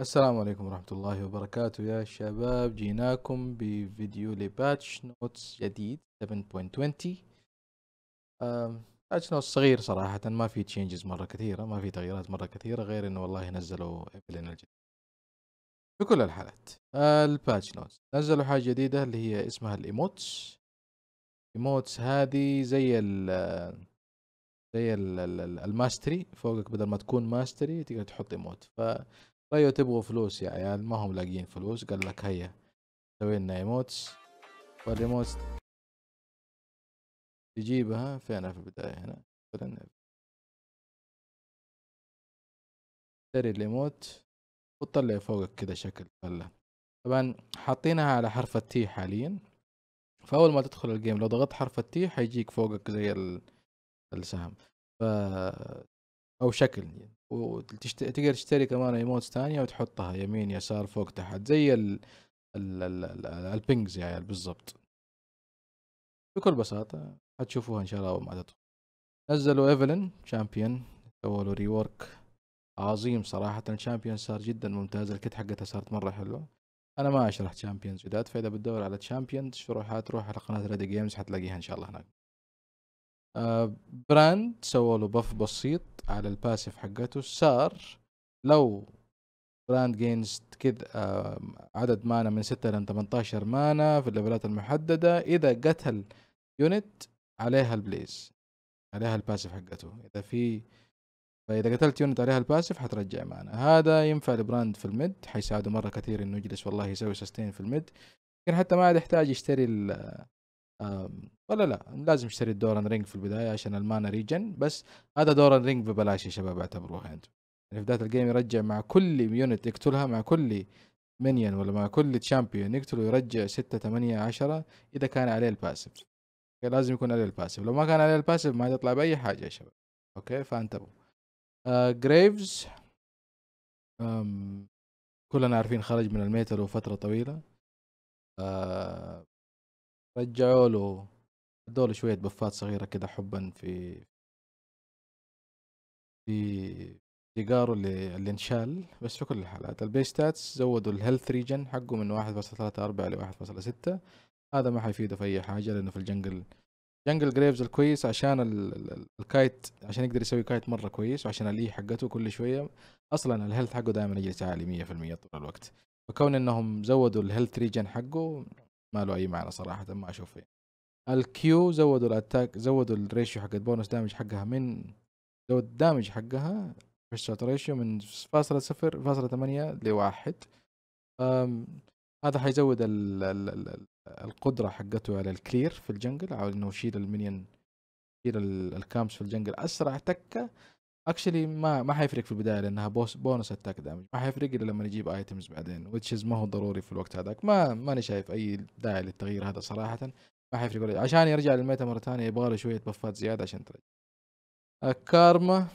السلام عليكم ورحمة الله وبركاته يا شباب. جيناكم بفيديو ل patch notes جديد 7.20 patch notes صغير صراحة ما في changes مرة كثيرة ما في تغييرات مرة كثيرة غير إنه والله نزلوا ايفلين الجديد في كل الحالات ال patch notes نزلوا حاجة جديدة اللي هي اسمها ال emotes. emotes هذه زي ال زي ال ال mastery فوقك بدل ما تكون mastery تقدر تحط emote. ف طيب تبغوا فلوس يا عيال ما هم لاقيين فلوس. قال لك هيا سوي لنا emotes. وال emotes تجيبها فينها في البداية هنا. تشتري ال emote وتطلع فوقك كذا شكل فلة. طبعا حاطينها على حرف ال T حاليا. فأول ما تدخل ال game لو ضغطت حرف ال T حيجيك فوقك زي السهم. ف أو شكل وتقدر تشتري كمان emotes ثانية وتحطها يمين يسار فوق تحت زي ال ال ال ال pings يعني بالضبط. بكل بساطة حتشوفوها إن شاء الله أول ما تدخل. نزلوا ايفلين champion سووا له rework عظيم صراحة ال champion صار جدا ممتاز ال kit حقتها صارت مرة حلوة. أنا ما أشرح champions جداد فإذا بتدور على champions شروحات روح على قناة ريدي جيمز حتلاقيها إن شاء الله هناك. آه براند سووا له buff بسيط على ال passive حقته. صار لو براند gains كذا آه عدد mana من 6 ل 18 mana في الليفلات المحددة إذا قتل unit عليها ال Blaze عليها ال passive حقته. إذا في فإذا قتلت unit عليها ال passive حترجع mana. هذا ينفع لبراند في ال mid حيساعده مرة كثير إنه يجلس والله يسوي sustain في ال mid. لكن حتى ما عاد يحتاج يشتري ولا لا لازم تشتري ال Doran's Ring في البداية عشان ال mana regen بس هذا Doran's Ring ببلاش يا شباب اعتبروها أنتم يعني في بدايه ال game يرجع مع كل unit يقتلها مع كل minion ولا مع كل champion يقتله يرجع 6 8 10 إذا كان عليه ال passive لازم يكون عليه ال passive لو ما كان عليه ال passive ما يطلع بأي حاجة يا شباب. okay فانتبهوا. آه جريفز كلنا عارفين خرج من ال meta له فتره طويلة. آه رجعوا له ادوا له شوية بفات صغيرة كده حبا في في سيجارو اللي اللي انشال بس في كل الحالات. ال base stats زودوا ال health regen حقه من 1.34 ل 1.6 هذا ما حيفيده في أي حاجة لأنه في ال jungle jungle جريفز الكويس عشان ال kite عشان يقدر يسوي kite مرة كويس وعشان ال E حقته كل شوية. أصلا ال health حقه دائما يجلس عالي 100% طول الوقت. فكون إنهم زودوا ال health regen حقه ما له أي معنى صراحة ما أشوف فيه ال Q زودوا ال attack زودوا ال ratio حق ال bonus damage حقها من زود ال damage حقها ال shot ratio من فاصلة صفر فاصلة ثمانية لواحد. هذا حيزود ال ال ال القدرة حقته على ال clear في ال jungle أو إنه يشيل ال minion يشيل ال camps في ال jungle. أسرع تكة actually ما ما حيفرق في البداية لأنها bo- bonus attack damage ما حيفرق إلا لما نجيب items بعدين which is ما هو ضروري في الوقت هذاك. ما ماني شايف أي داعي للتغيير هذا صراحة. ما حيفرق عشان يرجع لل meta مرة ثانية يبغى له شوية بفات زيادة عشان ترجع. كارما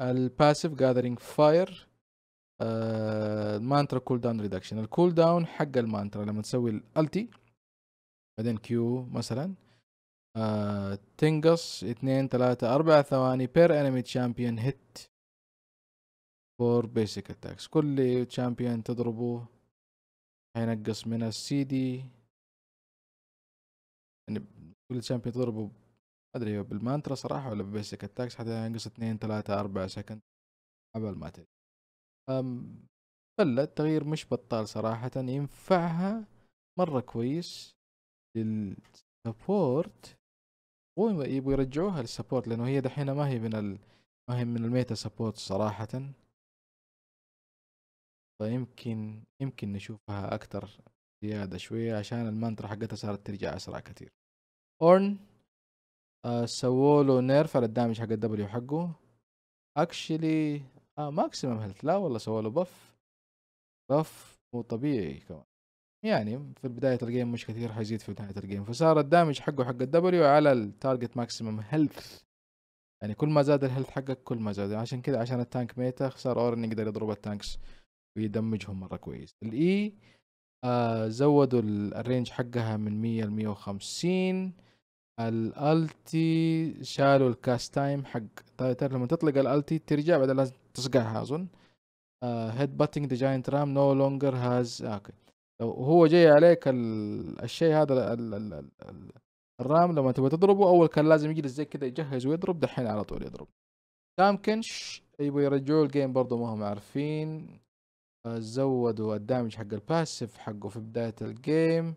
ال passive Gathering Fire ال Mantra cooldown reduction ال cooldown حق المانترا لما تسوي ال ulti بعدين Q مثلا. آه تنقص اثنين ثلاثة أربع ثواني per enemy champion hit for basic attacks كل champion تضربه حينقص من السي دي يعني كل champion تضربه أدري بالمانترا صراحة ولا ب basic attacks حتى ينقص اثنين ثلاثة أربعة second قبل ما تجي فلا التغيير مش بطال صراحة ينفعها مرة كويس لل support يبغوا يرجعوها لل support لأنه هي دحين ما هي من ال... ما هي من ال meta support صراحة. فيمكن يمكن نشوفها أكثر زيادة شوية عشان المانترا حقتها صارت ترجع أسرع كثير أورن آه سووا له nerf على ال damage حق ال W حقه. actually آه maximum health لا والله سووا له buff buff مو طبيعي كمان. يعني في بداية ال game مش كثير حيزيد في نهاية ال game فصار ال damage حقه حق ال W على ال target maximum health يعني كل ما زاد ال health حقك كل ما زاد. عشان كذا عشان ال tank meta صار اورن يقدر يضرب ال tanks ويدمجهم مرة كويس. ال E آه زودوا ال range حقها من 100 ل 150 ال ulti شالوا ال cast time حق ترى لما تطلق ال ulti ترجع بعد لازم تصقعها أظن. headbutting the giant ram no longer has okay. لو هو جاي عليك ال... الشيء هذا ال... ال... ال... ال... ال ram لما تبغى تضربه أول كان لازم يجلس زي كذا يجهز ويضرب دحين على طول يضرب. تام كنش يبغوا يرجعوا ال game برضه ما هم عارفين. زودوا ال damage حق ال passive حقه في بداية ال game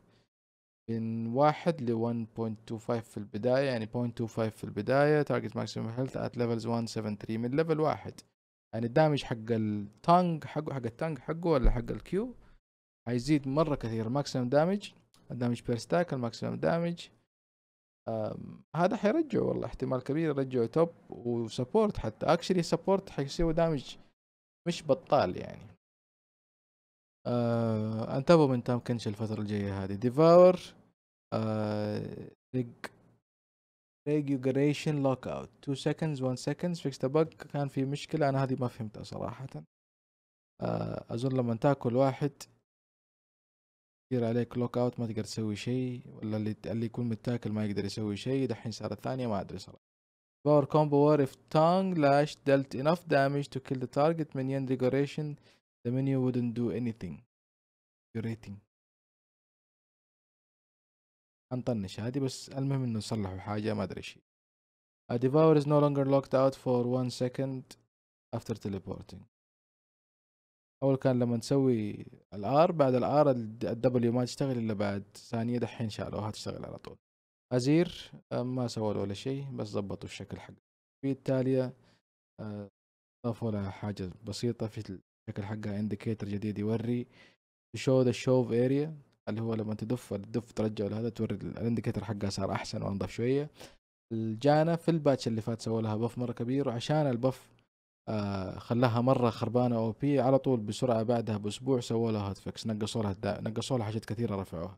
من واحد ل 1.25 في البداية يعني 0.25 في البداية target maximum health at levels 173 من level واحد. يعني ال damage حق ال tongue حقه حق ال tongue حقه ولا حق ال Q حيزيد مرة كثير. maximum damage ال damage per stack ال maximum damage هذا حيرجعه والله احتمال كبير يرجعه top و support حتى. actually support حيسوي damage مش بطال يعني. آه انتبهوا من تام كنش الفترة الجاية هذه. Devour آه ريجوليشن لوك اوت 2 seconds 1 seconds فيكس ذا كان في مشكلة أنا هذه ما فهمتها صراحة. آه أظن لما تاكل واحد يصير عليك لوك اوت ما تقدر تسوي شيء ولا اللي اللي يكون متاكل ما يقدر يسوي شيء دحين صارت ثانية ما ادري صراحة باور كومبو وار if tongue lash dealt enough damage to kill the target minion decoration the menu wouldn't do anything rating انطنش هذه بس المهم انه صلحوا حاجة ما ادري إيش A devour is no longer locked out for one second after teleporting أول كان لما تسوي ال R بعد ال R ال W ما تشتغل إلا بعد ثانية دحين شالوها تشتغل على طول. أزير آه، ما سووا ولا شيء بس ضبطوا الشكل حقه. في التالية آه، ضافوا لها حاجة بسيطة في الشكل حقها indicator جديد يوري شو ذا shove area اللي هو لما تدف الدف ترجع لهذا توري ال indicator حقها صار أحسن وأنظف شوية. الجانا في ال patch اللي فات سووا لها buff مرة كبير وعشان ال buff آه خلاها مرة خربانة OP على طول بسرعة بعدها بأسبوع سووا لها hotfix نقصوا لها نقصوا لها حاجات كثيرة رفعوها.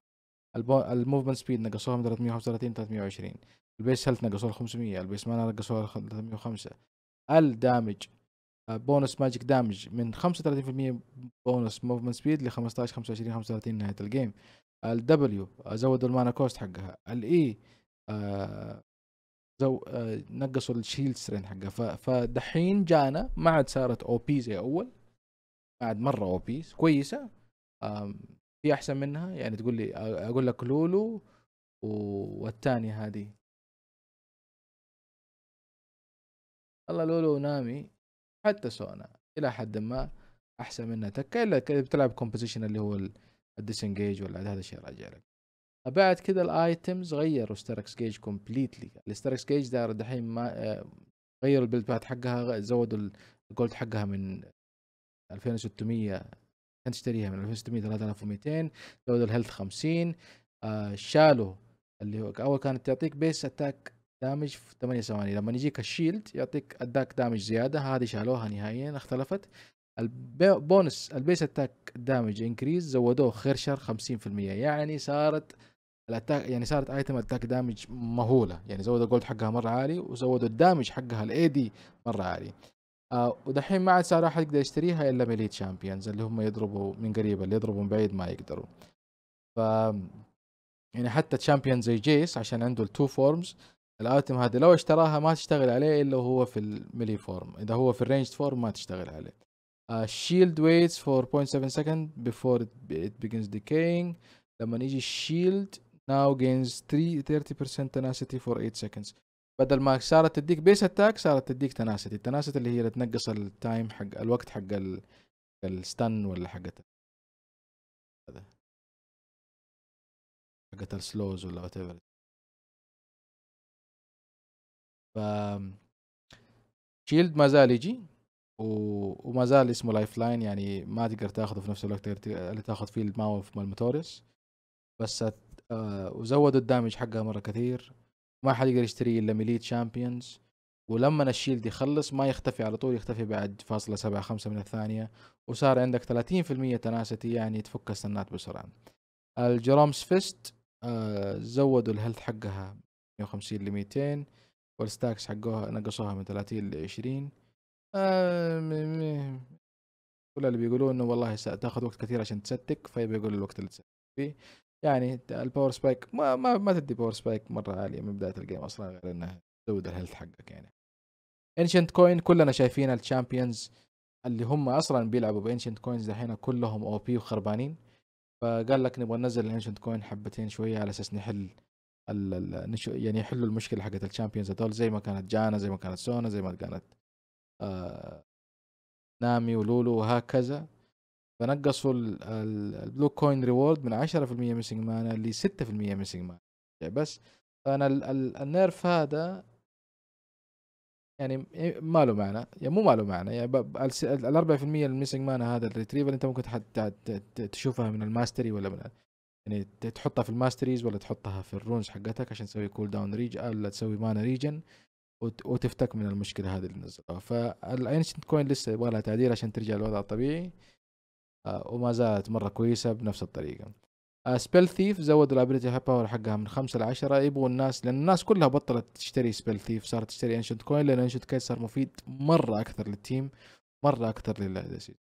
ال movement speed نقصوها من 335 320 ال base health نقصوها 500 ال base mana نقصوها 305 ال damage bonus magic damage من 35% bonus movement speed ل 15 25 35 نهاية الجيم الدبليو زودوا ال mana cost حقها. ال E آه زو آه نقصوا ال shield strength حقها فدحين جانا ما عاد صارت OP زي أول ما عاد مرة OP كويسة. في أحسن منها؟ يعني تقول لي أقول لك لولو والثانيه هذه. والله لولو ونامي. حتى سونا. إلى حد ما أحسن منها. تكا الا بتلعب composition اللي هو ال disengage ولا هذا الشيء راجع لك. بعد كذا ال items غيروا Sterak's Gage completely ال Sterak's Gage دار دحين ما آه، غيروا ال build path حقها زودوا ال gold حقها من 2600 كانت تشتريها من 2600 3200 زودوا ال health 50 آه شالوا اللي هو أول كانت تعطيك base attack damage في 8 ثواني. لما يجيك ال shield يعطيك attack damage زيادة هذه شالوها نهائيا اختلفت. ال bonus ال base attack damage increase زودوه خير شر 50% يعني صارت ال attack يعني صارت item attack damage مهولة. يعني زودوا ال gold حقها مرة عالي وزودوا ال damage حقها ال AD مرة عالي. آه ودحين ما عاد صار أحد يقدر يشتريها إلا melee champions اللي هم يضربوا من قريب اللي يضربوا من بعيد ما يقدروا. ف يعني حتى champion زي جيس عشان عنده ال two forms ال item هذه لو اشتراها ما تشتغل عليه إلا هو في ال melee form إذا هو في ال range form ما تشتغل عليه. shield waits for 0.7 second before it begins decaying. لما يجي ال shield now gains 3 30% tenacity for 8 seconds. بدل ما صارت تديك base attack صارت تديك tenacity ال tenacity اللي هي اللي تنقص ال time حق الوقت حق ال stun ولا حقت هذا. حقت ال slows ولا whatever ف shield ما زال يجي و... وما زال اسمه Lifeline يعني ما تقدر تاخذه في نفس الوقت اللي تاخذ فيه ال Maw of Malmortius بس آه وزودوا ال damage حقها مرة كثير. ما حد يقدر يشتريه إلا melee champions ولما ال shield يخلص ما يختفي على طول يختفي بعد فاصلة سبعة خمسة من الثانية. وصار عندك ثلاثين في المية tenacity يعني تفك ال stunات بسرعة. ال Grom's Feast آه زودوا ال health حقها 150 ل 200 وال stacks حقوها نقصوها من 30 ل 20 آه كل اللي بيقولوا إنه والله تاخذ وقت كثير عشان تstack فبيقول الوقت اللي تstack فيه. يعني ال power spike ما ما, ما تدي power spike مرة عالية من بداية ال game أصلا غير انها تزود ال health حقك يعني. Ancient Coin كلنا شايفين ال champions اللي هم أصلا بيلعبوا ب Ancient Coins دحين كلهم OP وخربانين. فقال لك نبغى ننزل ال Ancient Coin حبتين شوية على أساس نحل ال يعني يحلوا المشكلة حقت ال champions هذول. زي ما كانت جانا زي ما كانت سونا زي ما كانت آه نامي ولولو وهكذا. فنقصوا ال blue coin reward من 10% missing mana ل 6% missing mana بس فأنا ال nerf هذا يعني ما له معنى. يعني مو ما له معنى. يعني ال 4% ال missing mana هذا ال retrieval أنت ممكن تشوفها من ال mastery ولا من يعني تحطها في ال masteries ولا تحطها في ال runes حقتك عشان تسوي cooldown ريج ولا تسوي mana regen وتفتك من المشكلة هذه اللي نزلوها. فال Ancient Coin لسه يبغى لها تعديل عشان ترجع للوضع الطبيعي. وما زالت مرة كويسة بنفس الطريقة. Spellthief زودوا ال ability power حقها من خمسة ل 10 يبغوا الناس لأن الناس كلها بطلت تشتري Spellthief صارت تشتري Ancient Coin لأن Ancient Coin صار مفيد مرة أكثر لل team مرة أكثر لل assist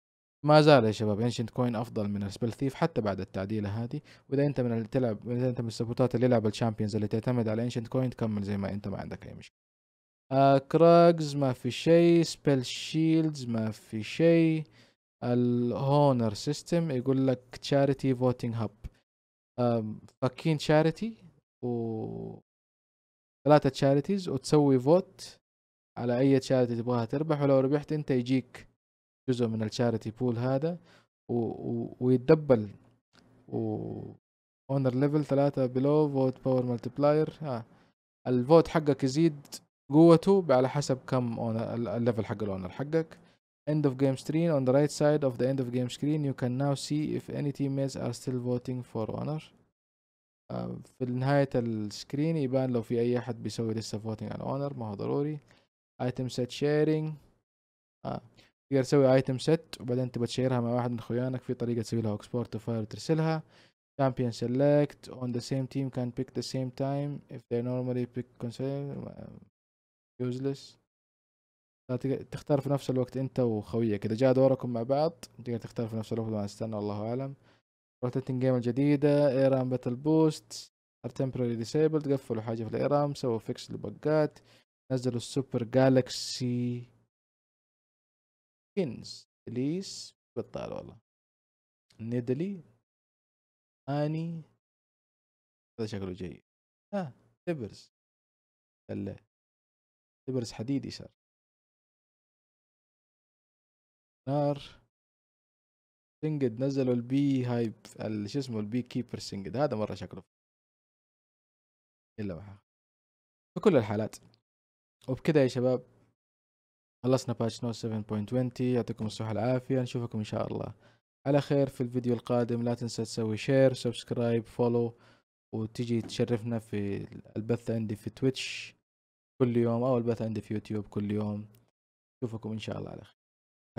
ما زال يا شباب Ancient Coin أفضل من ال Spellthief حتى بعد التعديلة هذه. وإذا أنت من اللي تلعب إذا أنت من ال supportات اللي يلعب ال champions اللي تعتمد على Ancient Coin تكمل زي ما أنت ما عندك أي مشكلة. آه كراجز ما في شيء spell shields ما في شيء. الهونر سيستم يقول لك تشاريتي فوتنج هاب فاكين تشاريتي و ثلاثة تشاريتيز وتسوي فوت على أي تشاريتي تبغاها تربح ولو ربحت أنت يجيك جزء من الشاريتي بول هذا و... و... ويتدبل. و اونر ليفل ثلاثة بلو فوت باور ملتبلاير ها. الفوت حقك يزيد قوته على حسب كم الليفل حق الاونر حقك. end of game screen on the right side of the end of game screen you can now see if any teammates are still voting for honor uh, في نهاية السكرين يبان لو في أي أحد بيسوي لسه voting على honor ما هو ضروري item set sharing آه. تقدر تسوي item set وبعدين تبغى تشيرها مع واحد من اخوانك في طريقة تسوي لها export to file وترسلها champion select on the same team can pick the same time if they normally pick useless تختار في نفس الوقت أنت وخويك. إذا جاء دوركم مع بعض تقدر تختار في نفس الوقت. ما تستنى الله أعلم. روتيتنج جيم الجديدة ايرام باتل بوست ار تمبرري ديسيبلد قفلوا حاجة في الايرام سووا فيكس للبقات نزلوا السوبر جالكسي كينز ليس بطال والله. نيدلي اني هذا شكله جيد. آه تبرز تبرز حديدي صار. نار سنجد نزلوا ال bee hive شو اسمه ال beekeeper سنجد هذا مرة شكله. الا ما في كل الحالات. وبكذا يا شباب. خلصنا patch note 7.20 يعطيكم الصحة العافية نشوفكم إن شاء الله. على خير في الفيديو القادم. لا تنسى تسوي share subscribe follow وتجي تشرفنا في البث عندي في تويتش كل يوم أو البث عندي في يوتيوب كل يوم. نشوفكم إن شاء الله على خير.